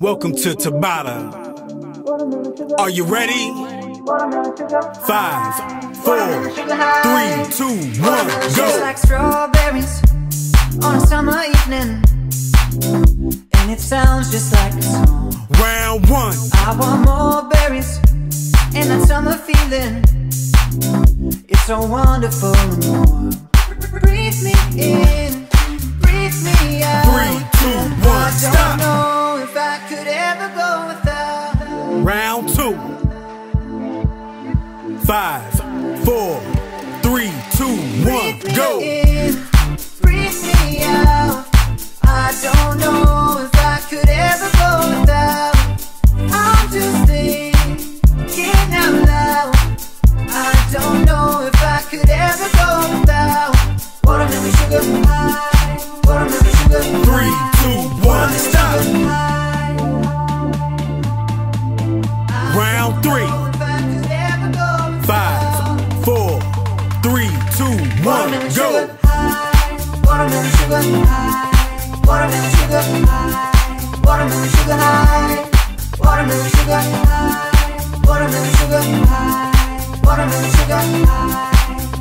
Welcome to Tabata. Are you ready? Five, four, three, two, one, go. like strawberries on a summer evening, and it sounds just like a song. Round one. I want more berries and that summer feeling. It's so wonderful and warm.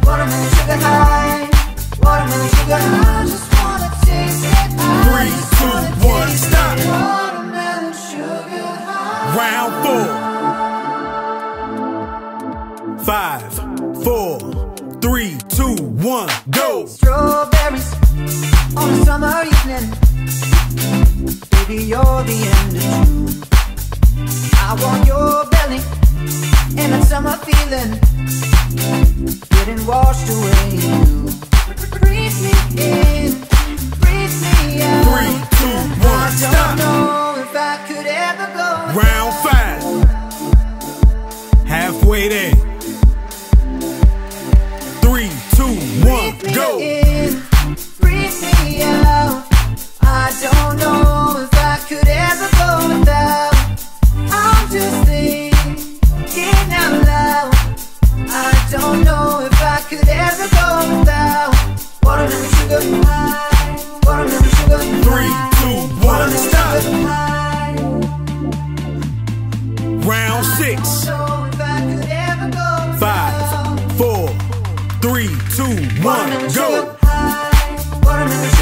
watermelon sugar high, watermelon sugar Three, two, one, stop. Round four, five, four, three, two, one, go. Strawberries on a summer evening. Baby, you're the end of feeling washed away.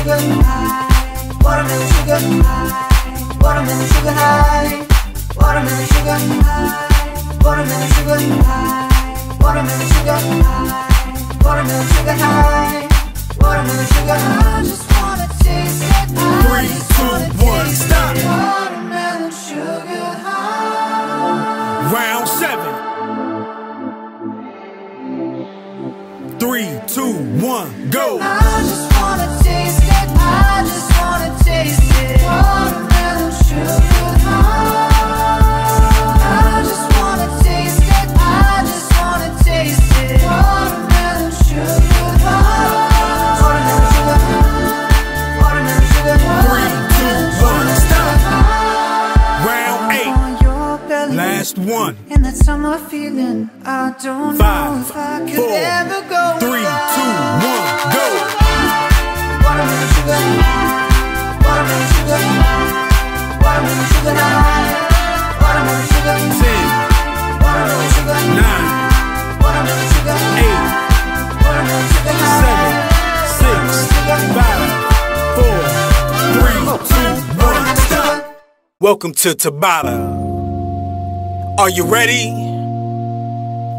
sugar high, watermelon sugar high, watermelon sugar high, watermelon sugar high, watermelon sugar high, watermelon sugar high, watermelon sugar high, watermelon sugar high. I just wanna taste it. Three, two, one, stop. Watermelon sugar high. Round seven. Three, two, one, go. Yes. Welcome to Tabata. Are you ready?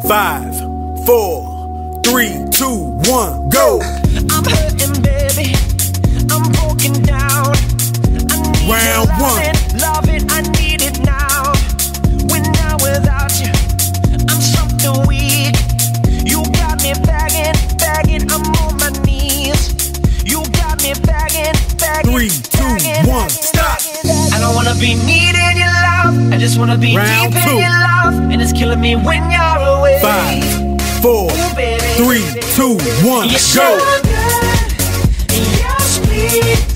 Five, four, three, two, one, go. I'm hurting, baby. I'm broken down. Round one. Love it, love it. when you're away. You're go. You're sweet.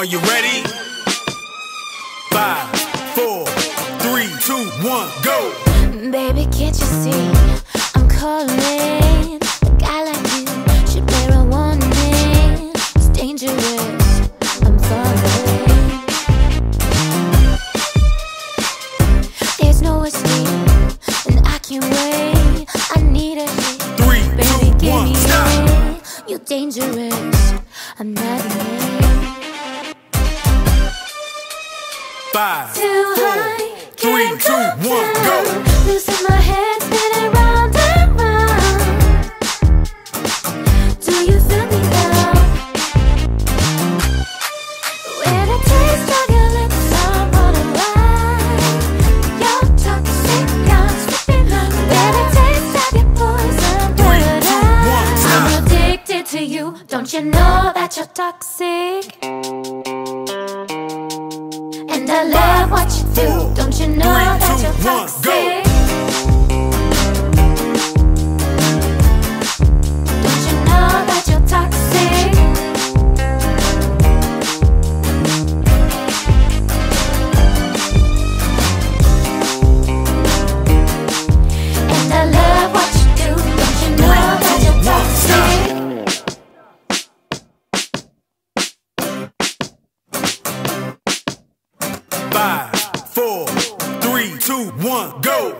Are you ready? Five, four, three, two, one, go. Baby, can't you see? I'm calling. what you do. Don't you know that you're toxic? Five, four, three, two, one, go.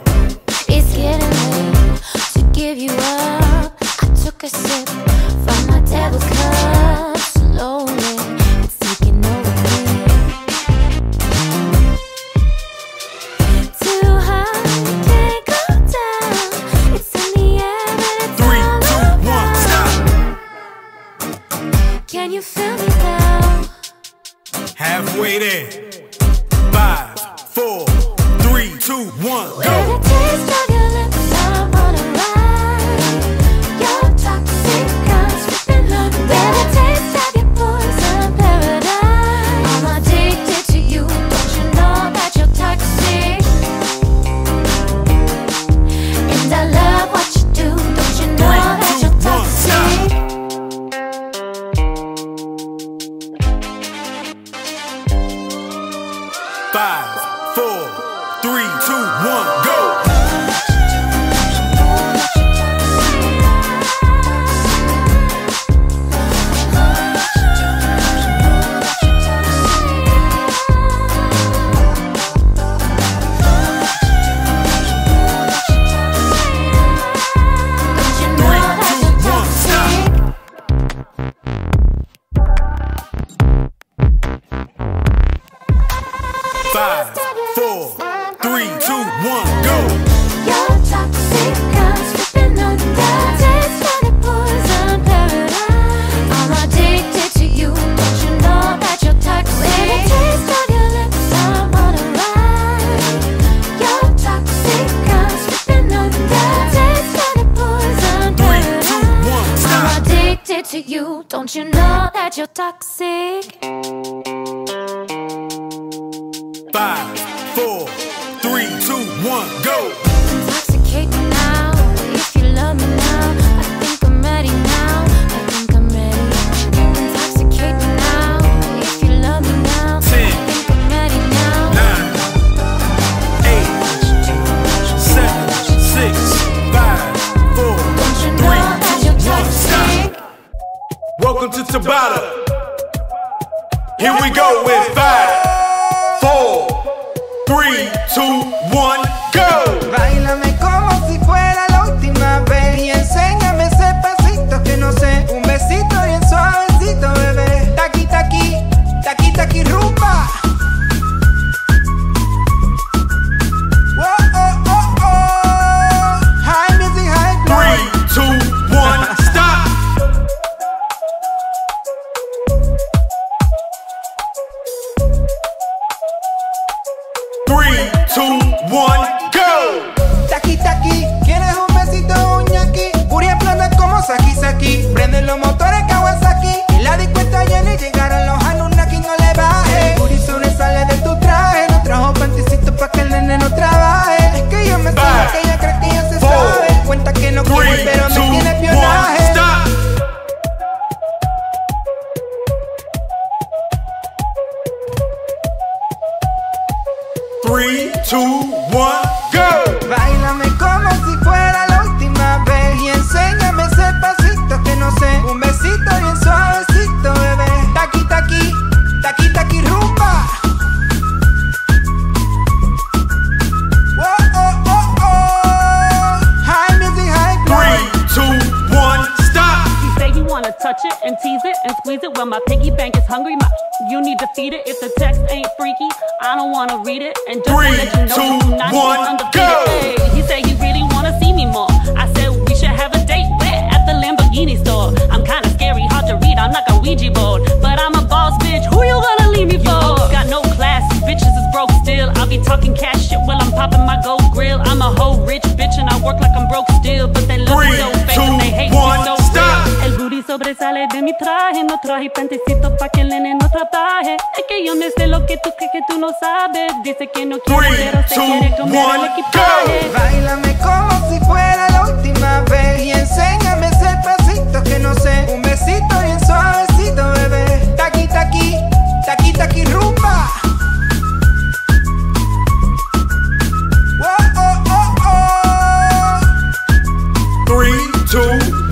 It's getting late to give you up. I took a sip from my devil's cup. Slowly, it's taking over me. Too high, can't go down. It's in the air, but it's three, all two, one, stop. Can you feel me now? Halfway there four, Five, four, three, two, one, go. Your toxic comes. Taste the poison paradise. I'm addicted to you. Don't you know that you're toxic? With taste of your lips, I'm on a ride. Your toxic comes. Taste the poison Three, two, paradise. I'm addicted to you. Don't you know that you're toxic? One, go. Intoxicate me now, if you love me now. I think I'm ready now. I think I'm ready. Intoxicate me now, if you love me now. I think I'm ready now. Nine, eight, seven, six, five, four, Don't you know three, two, one, stop. Welcome to Tabata. Here we go with five, four, three, two, one, go. Squeeze it. Well, my piggy bank is hungry. My, you need to feed it. If the text ain't freaky, I don't wanna read it. And just Three, let you know, two, you not one, undefeated. go. Hey, he said he really wanna see me more. I said we should have a date where at the Lamborghini store. I'm kinda scary, hard to read. I'm like a Ouija board, but I'm a boss bitch. Who you gonna leave me for? Got no class, bitches is broke still. I'll be talking cash shit while I'm popping my gold grill. I'm a whole rich bitch and I work like I'm broke still, but they look Three, so sobresale de mi traje, no traje panticito pa' que el nene no trabaje. Es que yo me sé lo que tú crees que tú no sabes. Dice que no quiere, Three, pero se two, quiere comer one, el equipaje. Báilame como si fuera la última vez y enséñame ese pasito que no sé, un besito bien suavecito, bebé. Taqui taqui, taqui taqui rumba. Oh, oh, oh. Three, two,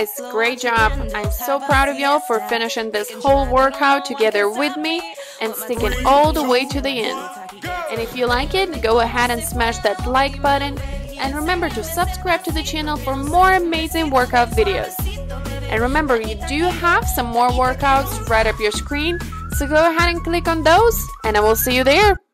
guys, great job. I'm so proud of y'all for finishing this whole workout together with me and sticking all the way to the end. And if you like it, go ahead and smash that like button and remember to subscribe to the channel for more amazing workout videos. And remember, you do have some more workouts right up your screen, so go ahead and click on those, and I will see you there.